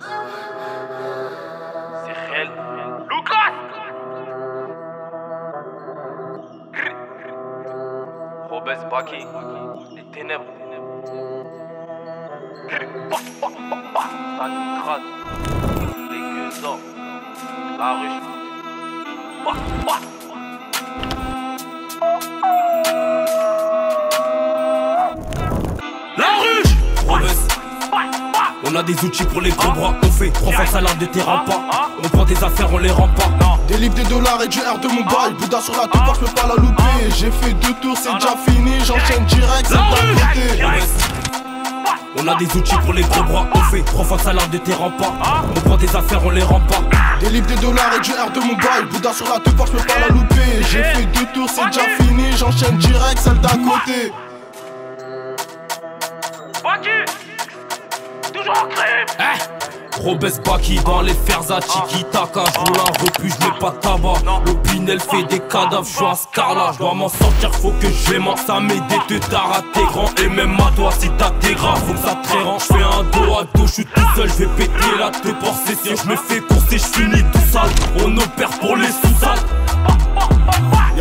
C'est réel. Lucas Robes Baki, les ténèbres. Stalingrad, les Gueux la ruche. A des outils pour les gros bras, on fait trois fois salaire de terrain pas. On prend des affaires, on les rend pas. Des livres, des dollars et du R de mon bail. Bouddha sur la tête, je peux pas la louper. J'ai fait deux tours, c'est déjà fini. J'enchaîne direct, c'est pas côté. On a des outils pour les gros bras, on fait trois fois salaire de terrain pas. On prend des affaires, on les rend pas. Des livres, des dollars et du R de mon bail. Bouddha sur la tête, je peux pas la louper. J'ai fait deux tours, c'est déjà fini. J'enchaîne direct, celle d'à côté. Toujours crème Eh Robes Baki dans les fers à Tiki Taka. Je roule un repu, je mets pas de tabac L'opinel fait des cadavres, je suis un scarlat Je dois m'en sortir, faut que je m'en Ça m'aider de t'arrêter grand Et même à toi si t'as tes gras. Faut que ça te Je fais un dos à dos, je suis tout seul. Je vais péter la te possession Je me fais courser, je finis tout sale. On opère pour les sous-sales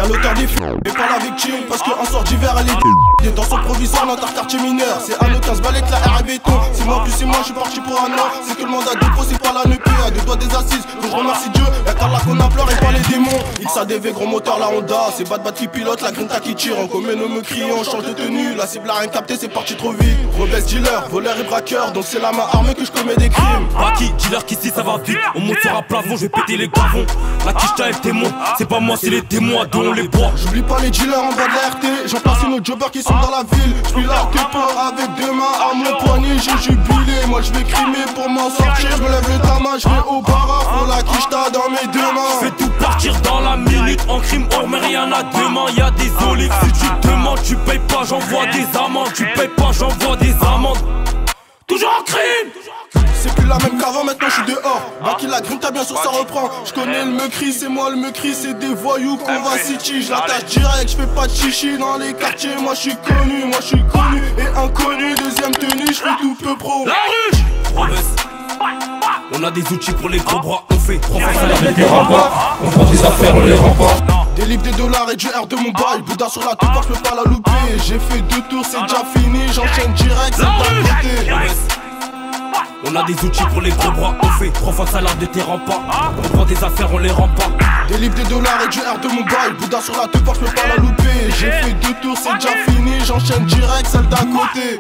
l'auteur des mais pas la victime. Parce qu'en sort d'hiver elle est est dans son provisoire dans quartier mineur. C'est à nos 15 balais la R est béton C'est moi plus c'est moi je suis parti pour un an. C'est que le mandat déposé par la NEP À deux doigts des assises. Donc je remercie Dieu. Y'a qu'à là qu'on a pleuré pas les démons. XADV gros moteur la Honda. C'est bad bad qui pilote la grinta qui tire. En commun ne me crie on change de tenue. La cible a rien capté c'est parti trop vite. Rebelle dealer, voleur et braqueur. Donc c'est la main armée que je commets des crimes. Baki, dealer qu'ici ça va vite. On monte sur un plafond, je vais péter les gavons. La quicheta est le témoin C'est pas moi c'est les témoins dont J'oublie pas les dealers en bas de la RT J'en place nos jobbers qui sont dans la ville. J'suis là que peur avec deux mains à mon poignet. J'ai jubilé, moi je vais crimer pour m'en sortir. Je me lève le tamas, je vais au bar. Pour la quicheta dans mes deux mains. Fais tout partir dans la minute. En crime or mais rien à demain Y'a des olives. Si tu demandes Tu payes pas. J'envoie des amendes. Tu payes pas suis dehors. Baki la grinta, bien sûr ça reprend. Je connais le meurtri, c'est moi le meurtri, c'est des voyous qu'on va city. Je l'attache direct, je fais pas de chichi dans les quartiers. Moi je suis connu, moi je suis connu et inconnu. Deuxième tenue, je fais tout peu pro. La ruche On a des outils pour les gros bras, on fait trois fois salaire de terrain pas. On prend des affaires, on les rend pas. Des livres, des dollars et du R de mon bail. Bouddha sur la tête, je peux pas la louper. J'ai fait deux tours, c'est déjà fini. J'enchaîne direct, c'est pas côté. On a des outils pour les gros bras, on fait trois fois salaire de terrain pas. On prend des affaires, on les rend pas. Des livres, des dollars et du R de mon bail. Bouddha sur la tête, je peux pas la louper. J'ai fait deux tours, c'est déjà fini. J'enchaîne direct, celle d'à côté.